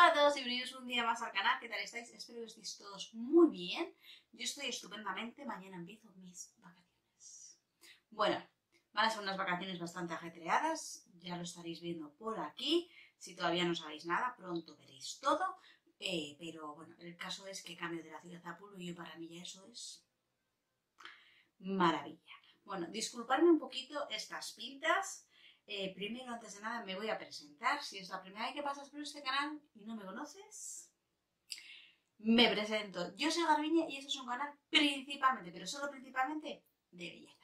Hola a todos y bienvenidos un día más al canal, ¿qué tal estáis? Espero que estéis todos muy bien. Yo estoy estupendamente, mañana empiezo mis vacaciones. Bueno, van a ser unas vacaciones bastante ajetreadas, ya lo estaréis viendo por aquí. Si todavía no sabéis nada, pronto veréis todo. Eh, pero bueno, el caso es que cambio de la ciudad a Pueblo y yo para mí ya eso es maravilla. Bueno, disculpadme un poquito estas pintas. Eh, primero, antes de nada, me voy a presentar. Si es la primera vez que pasas por este canal y no me conoces, me presento. Yo soy Garbiña y este es un canal principalmente, pero solo principalmente, de belleza.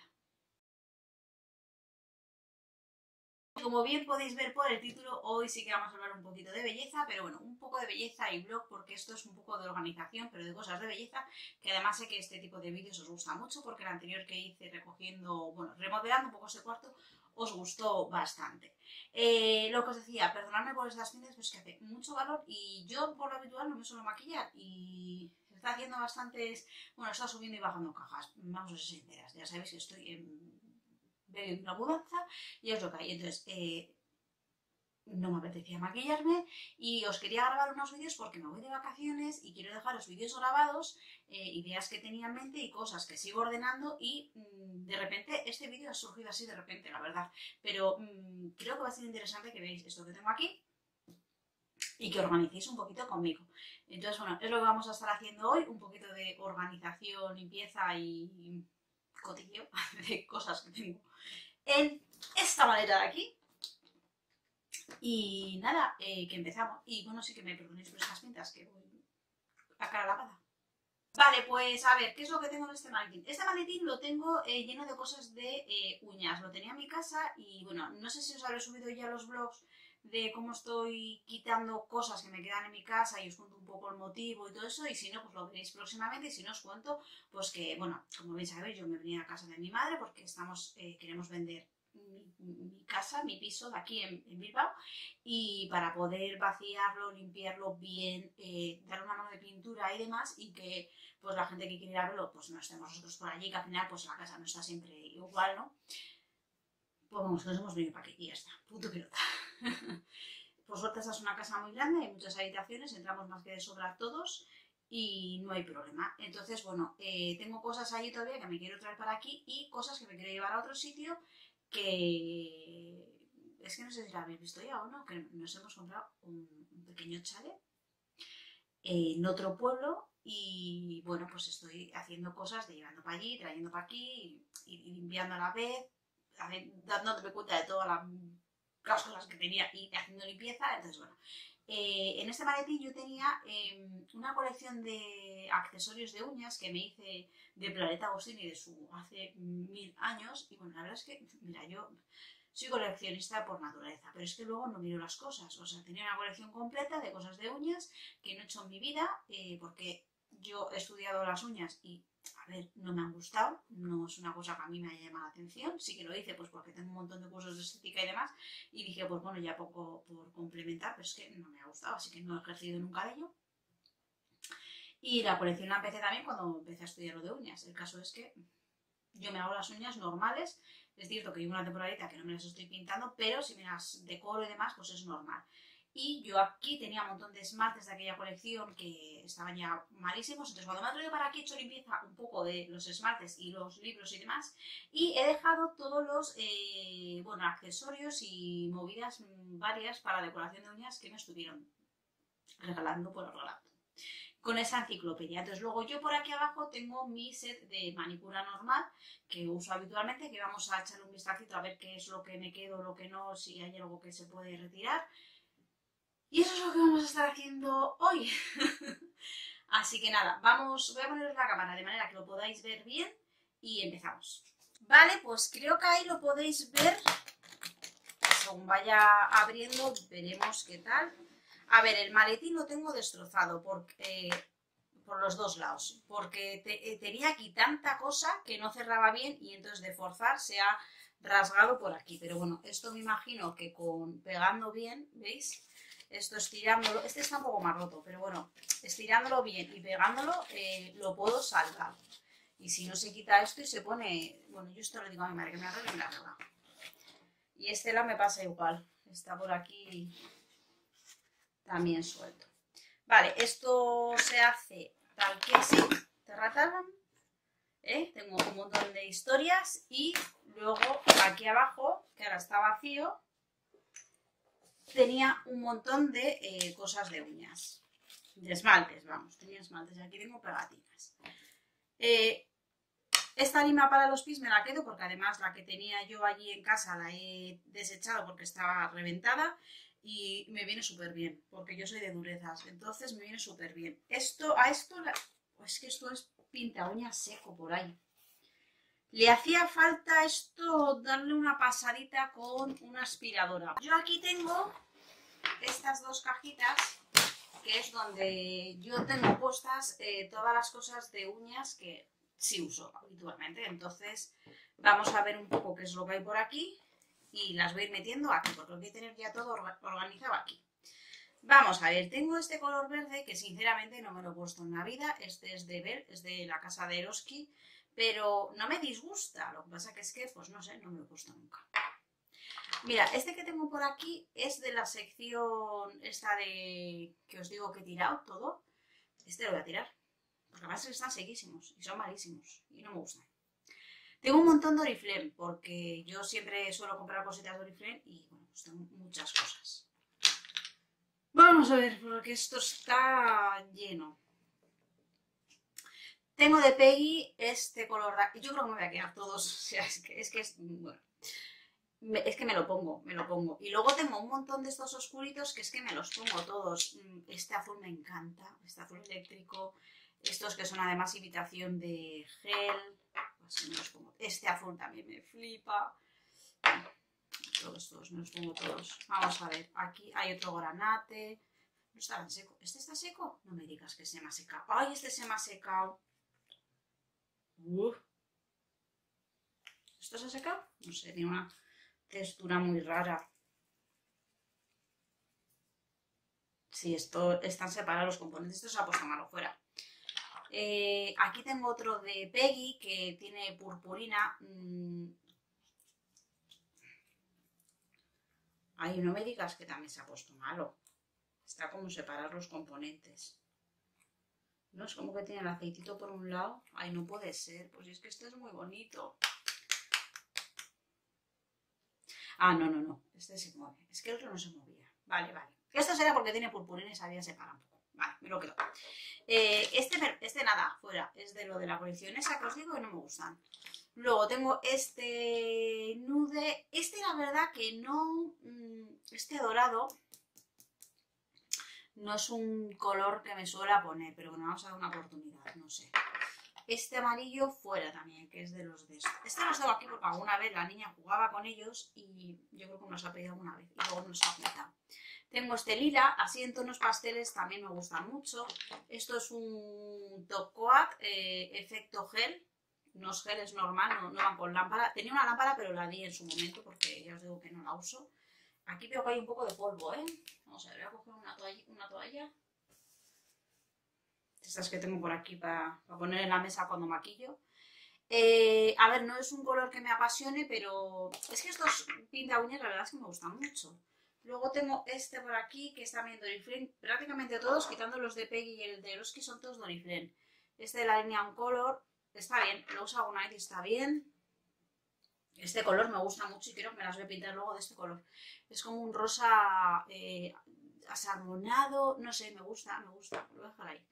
Como bien podéis ver por el título, hoy sí que vamos a hablar un poquito de belleza, pero bueno, un poco de belleza y blog, porque esto es un poco de organización, pero de cosas de belleza, que además sé que este tipo de vídeos os gusta mucho, porque el anterior que hice recogiendo, bueno, remodelando un poco ese cuarto, os gustó bastante. Eh, lo que os decía, perdonadme por estas pintas, pues que hace mucho calor y yo por lo habitual no me suelo maquillar y está haciendo bastantes, bueno, está subiendo y bajando cajas, vamos a ser sinceras, ya sabéis que estoy en de una mudanza y es lo que hay. Entonces, eh, no me apetecía maquillarme y os quería grabar unos vídeos porque me voy de vacaciones y quiero dejar los vídeos grabados, eh, ideas que tenía en mente y cosas que sigo ordenando y mm, de repente este vídeo ha surgido así de repente, la verdad. Pero mm, creo que va a ser interesante que veáis esto que tengo aquí y que organicéis un poquito conmigo. Entonces, bueno, es lo que vamos a estar haciendo hoy, un poquito de organización, limpieza y cotillo de cosas que tengo en esta manera de aquí. Y nada, eh, que empezamos. Y bueno, sí que me perdonéis por estas pintas que voy a cara lavada. Vale, pues a ver, ¿qué es lo que tengo en este maletín? Este maletín lo tengo eh, lleno de cosas de eh, uñas. Lo tenía en mi casa y bueno, no sé si os habré subido ya los vlogs de cómo estoy quitando cosas que me quedan en mi casa y os cuento un poco el motivo y todo eso y si no, pues lo veréis próximamente y si no os cuento, pues que, bueno, como bien sabéis, yo me venía a casa de mi madre porque estamos, queremos vender mi, casa, mi piso de aquí en, Bilbao y para poder vaciarlo, limpiarlo bien, eh, dar una mano de pintura y demás y que pues la gente que quiere ir a verlo pues no estemos nosotros por allí, que al final pues la casa no está siempre igual, ¿no? Pues vamos, nos hemos venido para aquí y ya está, punto pelota. Por suerte esta es una casa muy grande, hay muchas habitaciones, entramos más que de sobra todos y no hay problema. Entonces, bueno, eh, tengo cosas allí todavía que me quiero traer para aquí y cosas que me quiero llevar a otro sitio que... Es que no sé si la habéis visto ya o no, que nos hemos comprado un, pequeño chalet en otro pueblo y bueno, pues estoy haciendo cosas de llevando para allí, trayendo para aquí y, limpiando a la vez, dándome cuenta de todas las cosas que tenía y haciendo limpieza. Entonces, bueno, eh, en este maletín yo tenía em, una colección de accesorios de uñas que me hice de Planeta Agostini de su hace mil años. Y bueno, la verdad es que, mira, yo soy coleccionista por naturaleza, pero es que luego no miro las cosas. O sea, tenía una colección completa de cosas de uñas que no he hecho en mi vida eh, porque yo he estudiado las uñas y a ver, no me han gustado, no es una cosa que a mí me haya llamado la atención, sí que lo hice pues porque tengo un montón de cursos de estética y demás, y dije, pues bueno, ya poco por complementar, pero es que no me ha gustado, así que no he ejercido nunca de ello. Y la colección la empecé también cuando empecé a estudiar lo de uñas. El caso es que yo me hago las uñas normales, es cierto que llevo una temporadita que no me las estoy pintando, pero si me las decoro y demás, pues es normal. Y yo aquí tenía un montón de esmaltes de aquella colección que estaban ya malísimos. Entonces cuando me he traído para aquí he hecho limpieza un poco de los esmaltes y los libros y demás. Y he dejado todos los eh, bueno, accesorios y movidas varias para decoración de uñas que me estuvieron regalando por regalando con esa enciclopedia. Entonces luego yo por aquí abajo tengo mi set de manicura normal que uso habitualmente, que vamos a echarle un vistacito a ver qué es lo que me quedo, lo que no, si hay algo que se puede retirar. Y eso es lo que vamos a estar haciendo hoy. Así que nada, vamos, voy a poner la cámara de manera que lo podáis ver bien y empezamos. Vale, pues creo que ahí lo podéis ver. Según vaya abriendo, veremos qué tal. A ver, el maletín lo tengo destrozado por los dos lados, porque eh, tenía aquí tanta cosa que no cerraba bien y entonces de forzar se ha rasgado por aquí. Pero bueno, esto me imagino que con pegando bien, ¿veis? Esto estirándolo, este está un poco más roto, pero bueno, estirándolo bien y pegándolo eh, lo puedo salvar. Y si no se quita esto y se pone, bueno, yo esto lo digo a mi madre que me arregle y. Y este la me pasa igual, está por aquí también suelto. Vale, esto se hace tal que así, terratalan. ¿eh? Tengo un montón de historias y luego aquí abajo, que ahora está vacío, tenía un montón de eh, cosas de uñas. De esmaltes, vamos, tenía esmaltes. Aquí tengo pegatinas. Eh, esta lima para los pies me la quedo porque además la que tenía yo allí en casa la he desechado porque estaba reventada y me viene súper bien, porque yo soy de durezas, entonces me viene súper bien. Esto, a esto, es que esto es pinta uña seco por ahí. Le hacía falta esto darle una pasadita con una aspiradora. Yo aquí tengo estas dos cajitas, que es donde yo tengo puestas eh, todas las cosas de uñas que sí uso habitualmente. Entonces vamos a ver un poco qué es lo que hay por aquí y las voy a ir metiendo aquí, porque voy a tener ya todo organizado aquí. Vamos a ver, tengo este color verde que sinceramente no me lo he puesto en la vida. Este es de Ver, es de la casa de Eroski, pero no me disgusta. Lo que pasa que es que, pues no sé, no me puesto nunca. Mira, este que tengo por aquí es de la sección esta de que os digo que he tirado todo. Este lo voy a tirar, porque además están sequísimos y son malísimos y no me gustan. Tengo un montón de Oriflame, porque yo siempre suelo comprar cositas de Oriflame y bueno, pues tengo muchas cosas. Vamos a ver, porque esto está lleno. Tengo de Peggy este color, yo creo que me voy a quedar todos, o sea, es que es, es bueno, es que me lo pongo, me lo pongo. Y luego tengo un montón de estos oscuritos que es que me los pongo todos. Mm, este azul me encanta, este azul eléctrico, estos que son además imitación de gel, este azul también me flipa. Todos estos, me los pongo todos. Vamos a ver, aquí hay otro granate. No está tan seco. ¿Este está seco? No me digas que se me ha secado. ¡Ay, este se me ha secado! ¿Esto se ha secado? No sé, tiene una textura muy rara. Sí, esto están separados los componentes. Esto se ha puesto malo fuera. Eh, aquí tengo otro de Peggy que tiene purpurina. Mm. Ay, no me digas que también se ha puesto malo. Está como separar los componentes. No es como que tiene el aceitito por un lado. Ay, no puede ser. Pues es que este es muy bonito. Ah, no, no, no. Este se mueve. Es que el otro no se movía. Vale, vale. Esto será porque tiene se había separado un poco. Vale, me lo quedo. Eh, este, este nada, fuera, es de lo de la colección esa que os digo que no me gustan. Luego tengo este nude, este la verdad que no, mm, este dorado no es un color que me suele poner, pero bueno, vamos a dar una oportunidad, no sé. Este amarillo fuera también, que es de los de estos. Este los tengo aquí porque alguna vez la niña jugaba con ellos y yo creo que nos ha pedido alguna vez y luego nos ha pintado. Tengo este lila, así en tonos pasteles también me gustan mucho. Esto es un Top Coat, eh, efecto gel. No es gel, es normal, no, van con lámpara. Tenía una lámpara, pero la di en su momento porque ya os digo que no la uso. Aquí veo que hay un poco de polvo, ¿eh? Vamos a ver, voy a coger una toalla. Una toalla. Estas que tengo por aquí para, poner en la mesa cuando maquillo. Eh, a ver, no es un color que me apasione, pero es que estos pinta uñas la verdad es que me gustan mucho. Luego tengo este por aquí, que es también Doriflame. Prácticamente todos, quitando los de Peggy y el de Eroski, son todos Doriflame. Este de la línea On Color está bien, lo uso alguna vez y está bien. Este color me gusta mucho y quiero que me las voy a pintar luego de este color. Es como un rosa eh, no sé, me gusta, me gusta. Lo voy a dejar ahí.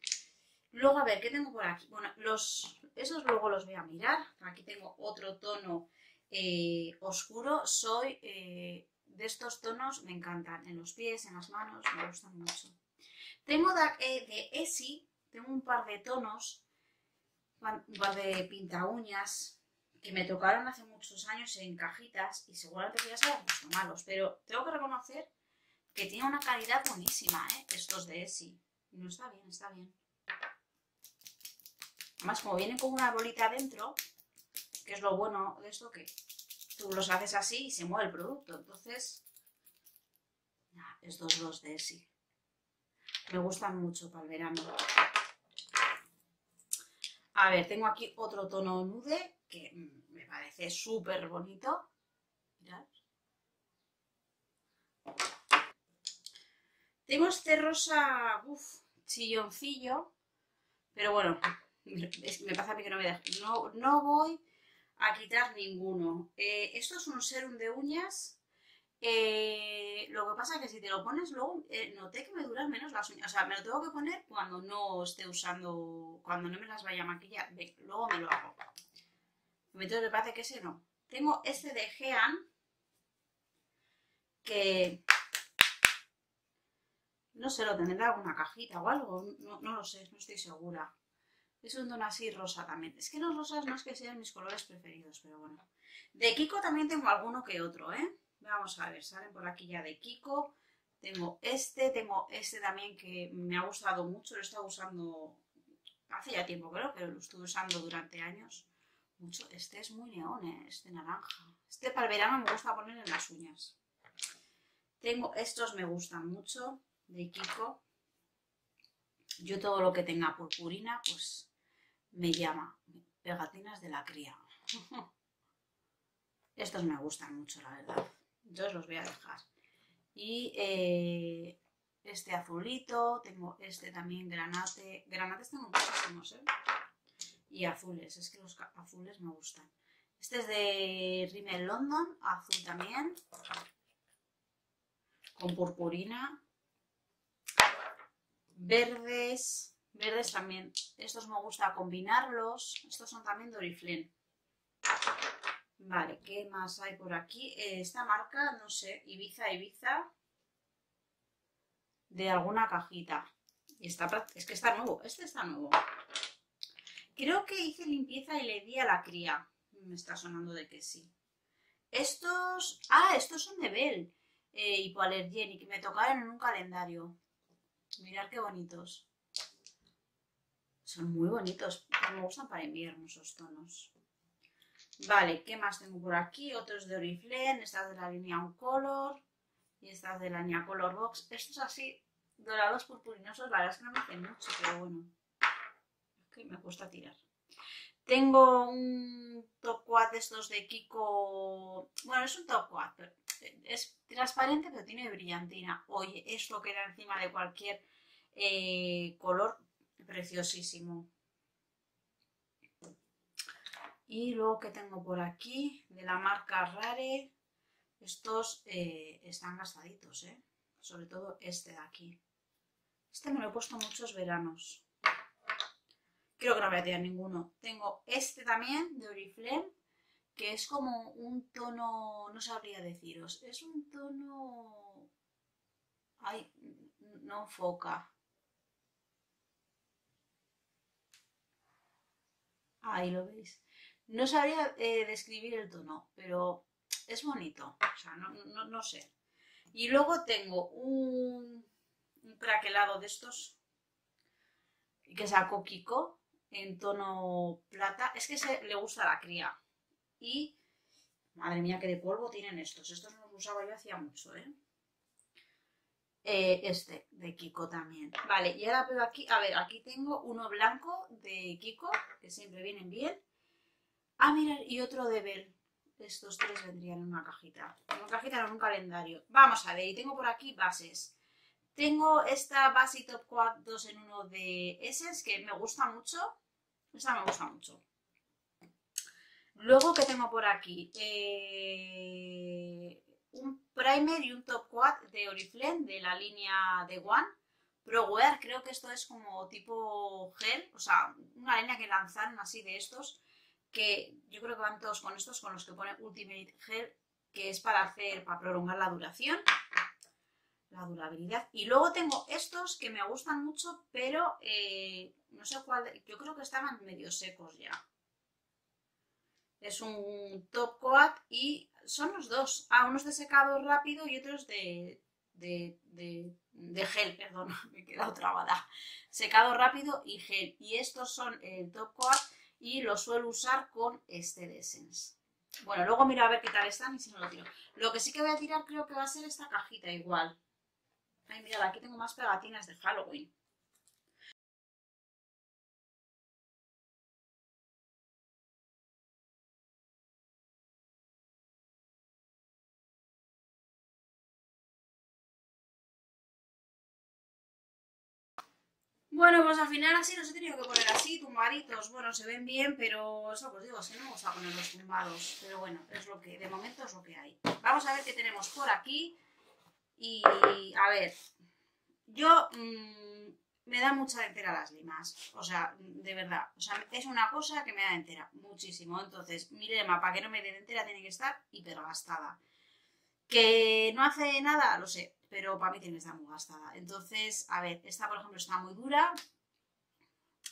Luego, a ver, ¿qué tengo por aquí? Bueno, los, esos luego los voy a mirar. Aquí tengo otro tono eh, oscuro. Soy... Eh, de estos tonos me encantan, en los pies, en las manos, me gustan mucho. Tengo de, eh, de Esi, tengo un par de tonos, un par de pinta uñas, que me tocaron hace muchos años en cajitas y seguramente ya se han puesto malos, pero tengo que reconocer que tiene una calidad buenísima, ¿eh? estos de Esi. No está bien, está bien. Además, como vienen con una bolita dentro, que es lo bueno de esto, que tú los haces así y se mueve el producto. Entonces, estos dos de sí. Me gustan mucho para el verano. A ver, tengo aquí otro tono nude que me parece súper bonito. Mirad. Tengo este rosa, uff, chilloncillo, pero bueno, me pasa a mí que no me No, no voy a quitar ninguno. Eh, esto es un serum de uñas. Eh, lo que pasa es que si te lo pones luego, eh, noté que me duran menos las uñas. O sea, me lo tengo que poner cuando no esté usando, cuando no me las vaya a maquillar. luego me lo hago. Me parece que ese no. Tengo este de Gean, que no sé, lo tendrá alguna cajita o algo, no, no, lo sé, no estoy segura. Es un tono así rosa también. Es que los rosas no es que sean mis colores preferidos, pero bueno. De Kiko también tengo alguno que otro, ¿eh? Vamos a ver, salen por aquí ya de Kiko. Tengo este, tengo este también que me ha gustado mucho, lo he estado usando hace ya tiempo creo, pero lo estuve usando durante años. Mucho. Este es muy neón, ¿eh? este naranja. Este para el verano me gusta poner en las uñas. Tengo, estos me gustan mucho, de Kiko. Yo todo lo que tenga purpurina, pues me llama. Pegatinas de la cría. Estos me gustan mucho, la verdad. Entonces los voy a dejar. Y eh, este azulito, tengo este también granate. Granates tengo muchísimos, ¿eh? Y azules, es que los azules me gustan. Este es de Rimmel London, azul también. Con purpurina. Verdes, verdes también. Estos me gusta combinarlos. Estos son también de Oriflame. Vale, ¿qué más hay por aquí? Eh, esta marca, no sé, Ibiza, Ibiza. De alguna cajita. Y está, es que está nuevo. Este está nuevo. Creo que hice limpieza y le di a la cría. Me está sonando de que sí. Estos... Ah, estos son de Bell. Eh, hipoalergén que me tocaron en un calendario. Mirad qué bonitos. Son muy bonitos. Me gustan para invierno esos tonos. Vale, ¿qué más tengo por aquí? Otros de Oriflame, estas de la línea Un Color y estas de la línea Color Box. Estos así, dorados purpurinosos, la verdad es que no me hacen mucho, pero bueno. Es que me cuesta tirar. Tengo un top quad de estos de Kiko. Bueno, es un top quad, es transparente, pero tiene brillantina. Oye, esto queda encima de cualquier eh, color preciosísimo. Y luego que tengo por aquí, de la marca Rare, estos eh, están gastaditos, ¿eh? sobre todo este de aquí. Este me lo he puesto muchos veranos. Creo que no voy a tirar ninguno. Tengo este también de Oriflame, que es como un tono, no sabría deciros, es un tono... Ay, no enfoca. Ahí lo veis. No sabría eh, describir el tono, pero es bonito. O sea, no, sé. Y luego tengo un, un craquelado de estos que sacó Kiko en tono plata. Es que se, le gusta la cría. Y, madre mía, que de polvo tienen estos. Estos no los usaba yo hacía mucho, ¿eh? ¿eh? este de Kiko también. Vale, y ahora veo aquí, a ver, aquí tengo uno blanco de Kiko, que siempre vienen bien. Ah, mira, y otro de Bell. Estos tres vendrían en una cajita. En una cajita, no en un calendario. Vamos a ver, y tengo por aquí bases. Tengo esta base Top Quad 2 en 1 de Essence, que me gusta mucho. Esta me gusta mucho. Luego, ¿qué tengo por aquí? Eh, un primer y un top quad de Oriflame de la línea de One. Pro Wear, creo que esto es como tipo gel, o sea, una línea que lanzaron así de estos, que yo creo que van todos con estos, con los que pone Ultimate Gel, que es para hacer, para prolongar la duración, la durabilidad. Y luego tengo estos que me gustan mucho, pero eh, no sé cuál, yo creo que estaban medio secos ya. Es un top coat y son los dos. Ah, unos de secado rápido y otros de, de, de, gel, perdón, me he quedado trabada. Secado rápido y gel. Y estos son el top coat y los suelo usar con este de Essence. Bueno, luego miro a ver qué tal están y si no lo tiro. Lo que sí que voy a tirar creo que va a ser esta cajita igual. Ay, mira, aquí tengo más pegatinas de Halloween. Bueno, pues al final así los he tenido que poner así, tumbaditos. Bueno, se ven bien, pero eso pues digo, si no me gusta ponerlos tumbados. Pero bueno, es lo que, de momento es lo que hay. Vamos a ver qué tenemos por aquí. Y a ver, yo mmm, me da mucha entera las limas. O sea, de verdad. O sea, es una cosa que me da entera, muchísimo. Entonces, mi lema para que no me dé entera tiene que estar hipergastada. Que no hace nada, lo sé, pero para mí tiene que estar muy gastada. Entonces, a ver, esta por ejemplo está muy dura.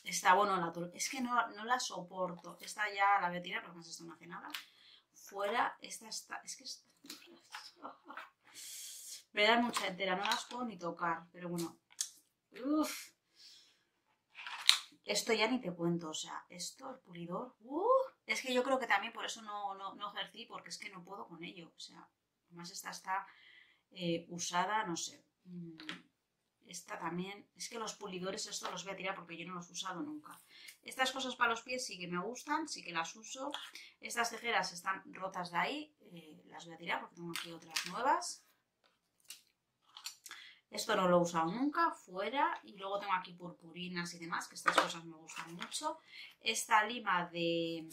Está bueno, la es que no, no, la soporto. Esta ya la voy a tirar porque más esto no hace nada. Fuera, esta está, es que está... Me da mucha entera, no las puedo ni tocar, pero bueno. Uf. Esto ya ni te cuento, o sea, esto, el pulidor, uh, es que yo creo que también por eso no, no, no ejercí, porque es que no puedo con ello, o sea, además esta está eh, usada, no sé. Mm, esta también, es que los pulidores estos los voy a tirar porque yo no los he usado nunca. Estas cosas para los pies sí que me gustan, sí que las uso. Estas tijeras están rotas de ahí, eh, las voy a tirar porque tengo aquí otras nuevas. Esto no lo he usado nunca, fuera. Y luego tengo aquí purpurinas y demás, que estas cosas me gustan mucho. Esta lima de...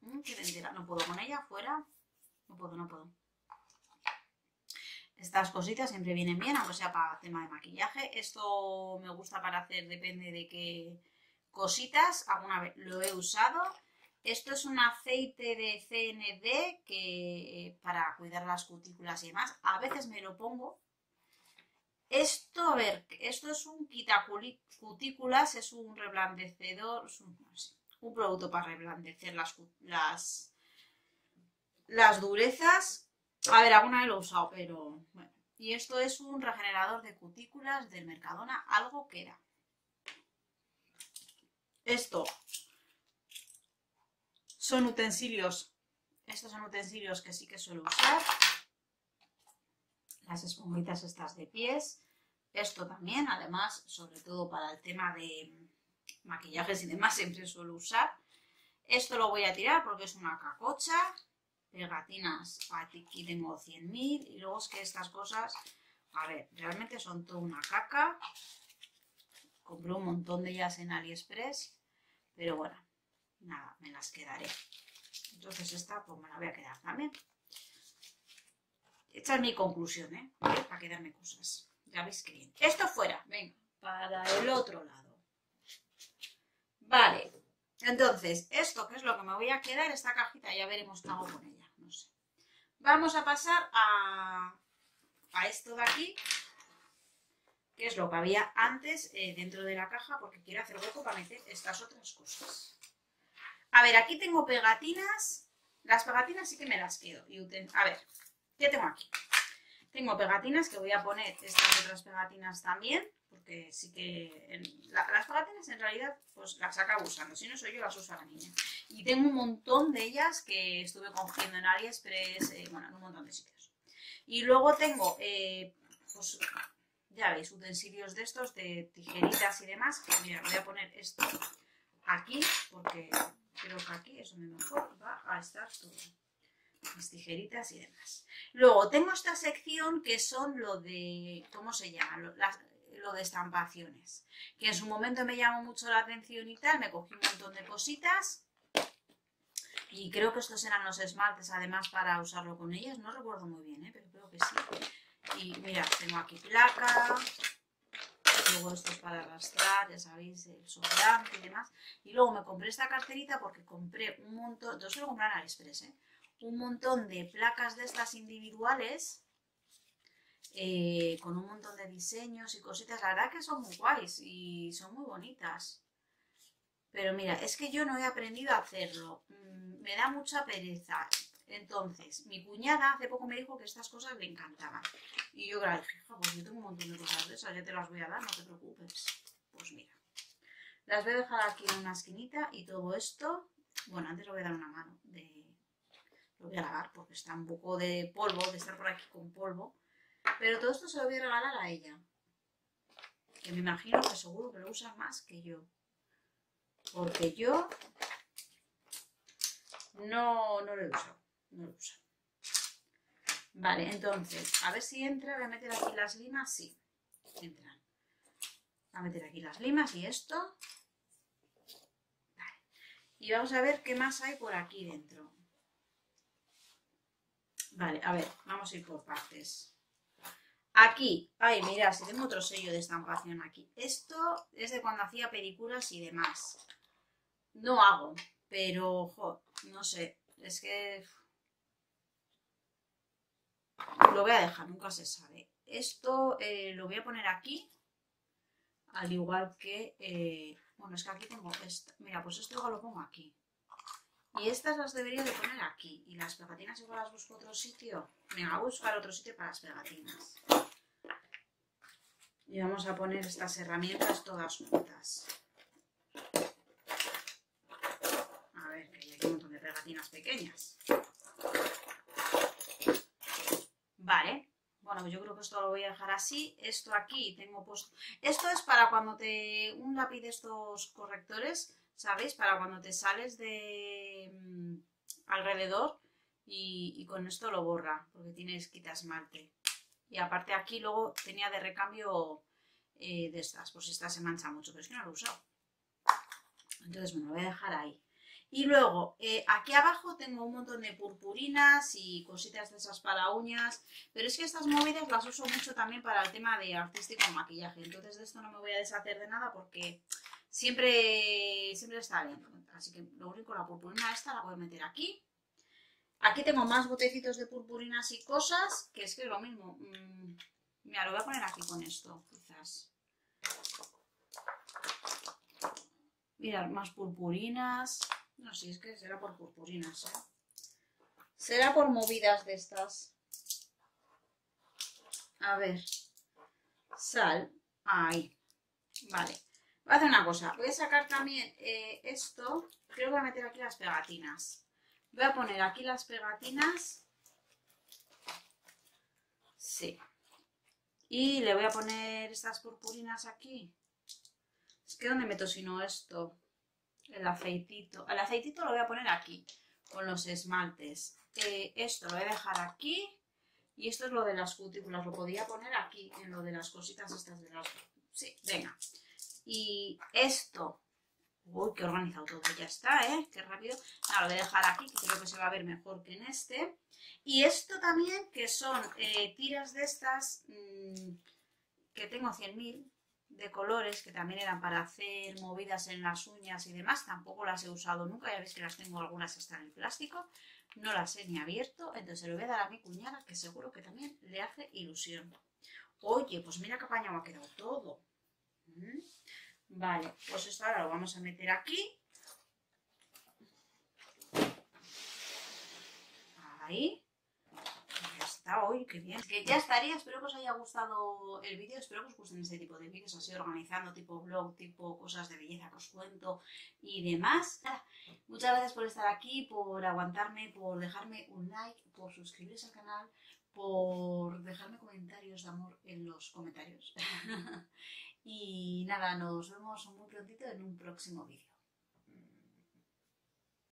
Mm, no puedo con ella, fuera. No puedo, no puedo. Estas cositas siempre vienen bien, aunque sea para tema de maquillaje. Esto me gusta para hacer, depende de qué cositas. Alguna vez lo he usado. Esto es un aceite de CND que para cuidar las cutículas y demás. A veces me lo pongo. Esto, a ver, esto es un cutículas, es un reblandecedor, un, producto para reblandecer las, las, las durezas a ver, alguna vez lo he usado, pero bueno. Y esto es un regenerador de cutículas del Mercadona, algo que era. Esto son utensilios, estos son utensilios que sí que suelo usar. Las esponjitas estas de pies. Esto también, además, sobre todo para el tema de maquillajes y demás, siempre suelo usar. Esto lo voy a tirar porque es una cacocha pegatinas, aquí tengo 100.000 y luego es que estas cosas, a ver, realmente son toda una caca. Compré un montón de ellas en AliExpress, pero bueno, nada, me las quedaré. Entonces esta pues me la voy a quedar también. Esta es mi conclusión, ¿eh? Para quedarme cosas. Ya veis que bien. Esto fuera, venga, para el otro lado. Vale, entonces, esto que es lo que me voy a quedar, esta cajita, ya veremos qué hago con ella. Vamos a pasar a, esto de aquí, que es lo que había antes eh, dentro de la caja, porque quiero hacer hueco para meter estas otras cosas. A ver, aquí tengo pegatinas. Las pegatinas sí que me las quedo. a ver, ¿qué tengo aquí? Tengo pegatinas que voy a poner estas otras pegatinas también, porque sí que las pegatinas en realidad pues las acabo usando, si no soy yo las usa la niña. Y tengo un montón de ellas que estuve cogiendo en AliExpress, eh, bueno, en un montón de sitios. Y luego tengo, eh, pues ya veis, utensilios de estos, de tijeritas y demás, mira, voy a poner esto aquí, porque creo que aquí es donde mejor va a estar todo mis tijeritas y demás. Luego tengo esta sección que son lo de, ¿cómo se llama? Lo, de estampaciones, que en su momento me llamó mucho la atención y tal, me cogí un montón de cositas y creo que estos eran los esmaltes además para usarlo con ellas, no recuerdo muy bien, ¿eh? pero creo que sí. Y mira, tengo aquí placa, luego esto es para arrastrar, ya sabéis, el sobrante y demás. Y luego me compré esta carterita porque compré un montón, yo suelo comprar en AliExpress, ¿eh? Un montón de placas de estas individuales eh, con un montón de diseños y cositas. La verdad que son muy guays y son muy bonitas. Pero mira, es que yo no he aprendido a hacerlo. Mm, me da mucha pereza. Entonces, mi cuñada hace poco me dijo que estas cosas le encantaban. Y yo le dije, pues yo tengo un montón de cosas de esas, ya te las voy a dar, no te preocupes. Pues mira, las voy a dejar aquí en una esquinita y todo esto, bueno, antes le voy a dar una mano de lo voy a lavar porque está un poco de polvo, de estar por aquí con polvo. Pero todo esto se lo voy a regalar a ella. Que me imagino que seguro que lo usa más que yo. Porque yo no, no lo usado. No lo uso. Vale, entonces, a ver si entra. Voy a meter aquí las limas. Sí, entran. a meter aquí las limas y esto. Vale. Y vamos a ver qué más hay por aquí dentro. Vale, a ver, vamos a ir por partes. Aquí, ay, mira, si tengo otro sello de estampación aquí. Esto es de cuando hacía películas y demás. No hago, pero, jo, no sé, es que... Lo voy a dejar, nunca se sabe. Esto eh, lo voy a poner aquí, al igual que... Eh, bueno, es que aquí tengo... Esta. Mira, pues esto lo pongo aquí. Y estas las debería de poner aquí. Y las pegatinas igual las busco otro sitio. Me voy a buscar otro sitio para las pegatinas. Y vamos a poner estas herramientas todas juntas. A ver, que hay aquí un montón de pegatinas pequeñas. Vale. Bueno, yo creo que esto lo voy a dejar así. Esto aquí tengo puesto... Esto es para cuando te... Un lápiz de estos correctores ¿sabéis? Para cuando te sales de mm, alrededor y, con esto lo borra, porque tienes quita esmalte. Y aparte aquí luego tenía de recambio eh, de estas, por si esta se mancha mucho, pero es que no lo he usado. Entonces me lo voy a dejar ahí. Y luego, eh, aquí abajo tengo un montón de purpurinas y cositas de esas para uñas, pero es que estas movidas las uso mucho también para el tema de artístico maquillaje, entonces de esto no me voy a deshacer de nada porque siempre, siempre está bien. Así que lo único, la purpurina esta la voy a meter aquí. Aquí tengo más botecitos de purpurinas y cosas, que es que es lo mismo. Mm, mira, lo voy a poner aquí con esto, quizás. Mirad, más purpurinas. No, sé, es que será por purpurinas, ¿eh? Será por movidas de estas. A ver. Sal. Ahí. Vale. Voy a hacer una cosa. Voy a sacar también eh, esto. Creo que voy a meter aquí las pegatinas. Voy a poner aquí las pegatinas. Sí. Y le voy a poner estas purpurinas aquí. Es que ¿dónde meto si no esto? El aceitito. El aceitito lo voy a poner aquí. Con los esmaltes. Eh, esto lo voy a dejar aquí. Y esto es lo de las cutículas. Lo podía poner aquí. En lo de las cositas estas de las... Sí, venga. Y esto, uy, qué organizado todo, ya está, ¿eh? Qué rápido. Ahora lo voy a dejar aquí, que creo que se va a ver mejor que en este. Y esto también, que son eh, tiras de estas, mm, que tengo 100.000 de colores, que también eran para hacer movidas en las uñas y demás. Tampoco las he usado nunca, ya veis que las tengo algunas hasta en el plástico. No las he ni abierto, entonces lo voy a dar a mi cuñada, que seguro que también le hace ilusión. Oye, pues mira qué apañado ha quedado todo. Vale, pues esto ahora lo vamos a meter aquí. Ahí. Ya está, hoy, qué bien. Que ya estaría, espero que os haya gustado el vídeo, espero que os gusten este tipo de vídeos, así organizando, tipo blog, tipo cosas de belleza que os cuento y demás. muchas gracias por estar aquí, por aguantarme, por dejarme un like, por suscribiros al canal, por dejarme comentarios de amor en los comentarios. Y nada, nos vemos muy prontito en un próximo vídeo.